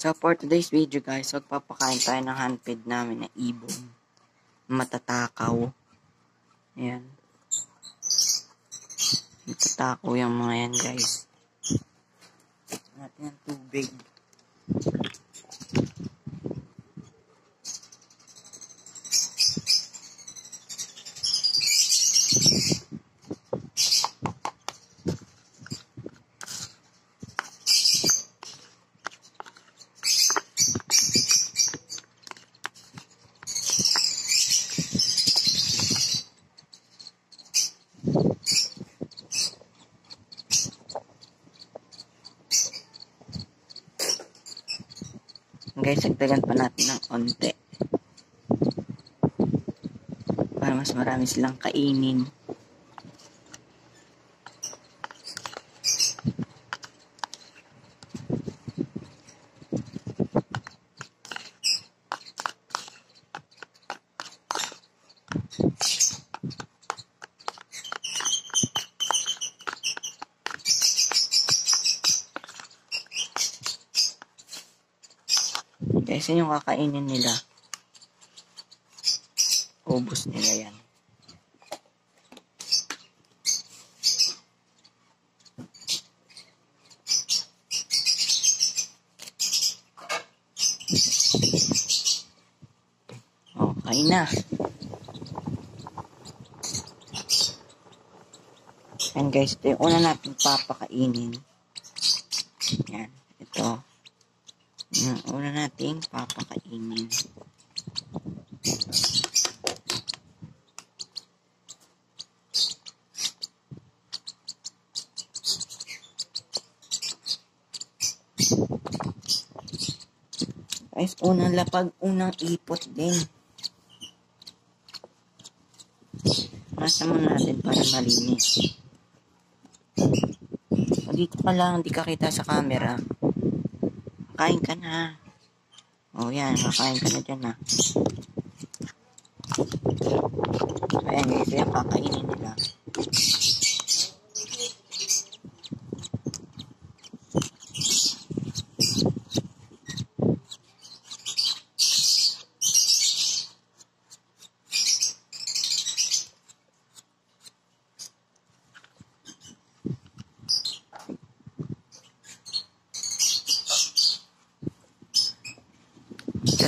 So, for today's video guys, magpapakain tayo ng handfeed namin na ibon. Matatakaw. Ayan. Matatakaw yung mga yan guys. Natin ang tubig. Guys, sagdagan pa natin ng onte. Para mas marami silang kainin. Kasi yung kakainin nila, ubos nila yan. Okay na. And guys, ito yung una natin papakainin. Yan, ito. Yung una nating papakainin. Guys, unang lapag, unang ipot din. Nasa mo natin para malinis. O dito ka lang, hindi ka kita sa camera. Kain ka na. O oh, yan, makain ka na dyan na. Ayan guys, yan kakainin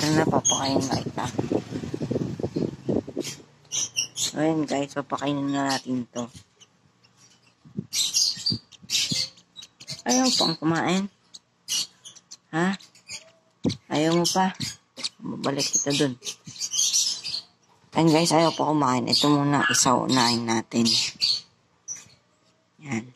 nila. Tara na, kita. So, ayan guys, papakainin na natin to. Ayaw pang kumain. Ha? Ayaw mo pa? Mabalik kita dun. Ayan guys, ayaw pa kumain. Ito muna, isaunahin natin. Yan.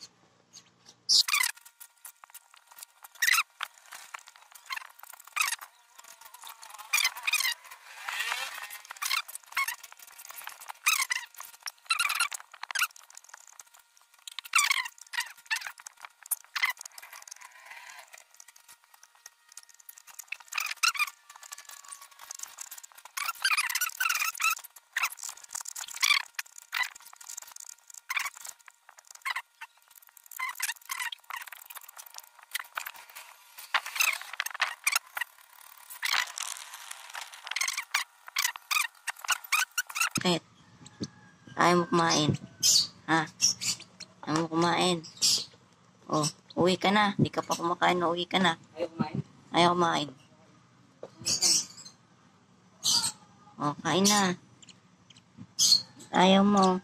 Bakit? Ayaw mo kumain. Ha? Ayaw mo kumain. Oh, uwi ka na. Di ka pa kumakain na uwi ka na. Ayaw kumain? Ayaw kumain. Oh, kain na. Ayaw mo.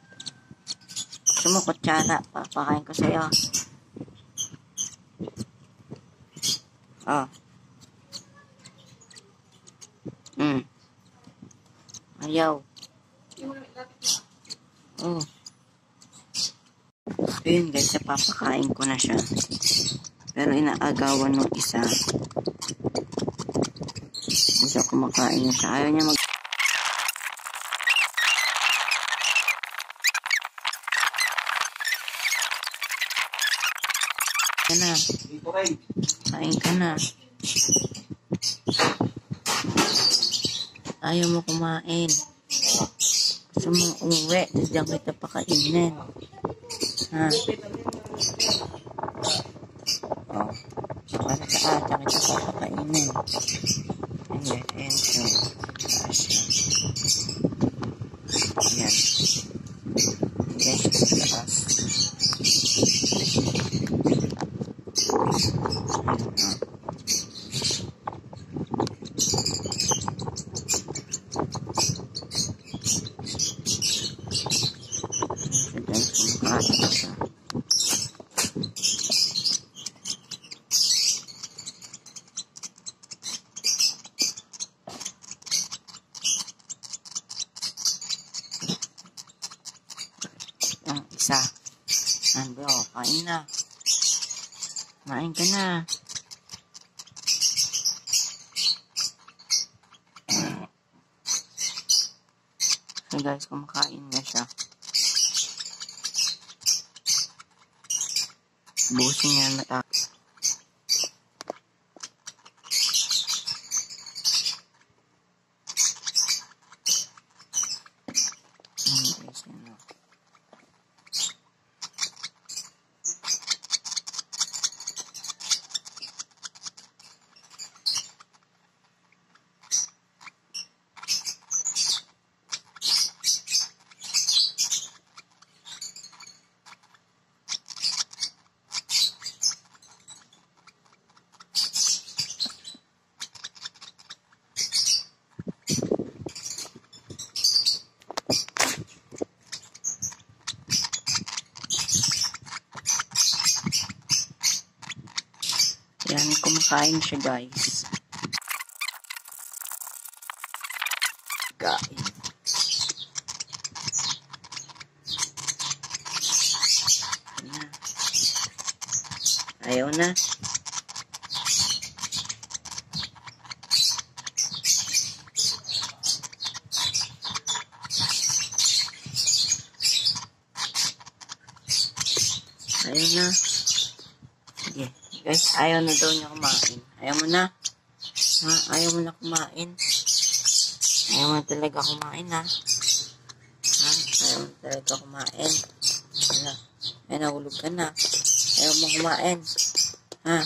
Gusto mo kutsara. Papakain ko sa'yo. Oh. Hmm. Ayaw. Oh. Ayun guys, napapakain ko na siya. Pero inaagawan ng isa. Gusto kumakain niya siya. Ayaw niya mag... Ka na. Kain ka na. Ayaw mo kumain. Gusto mo umuwi. Diyan kita pakainin. Ha? Oh. Para sa ata kita papakainin. Ayan. Ayan ayan. Ayan. Ayan sa. Ayan kain na. Kumain ka na. So guys, kumakain na siya. Busin niya na ta. Ayan guys, yan o. Yan, kumakain siya guys. Kain. Ayaw na. Ayaw na. Guys, ayaw na daw niya kumain. Ayaw mo na. Ha? Ayaw mo na kumain. Ayaw mo talaga kumain, ha? Ha? Ayaw mo talaga kumain. Wala. Ay, nahulog ka na. Ayaw mo kumain. Ha?